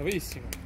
Bravissimo.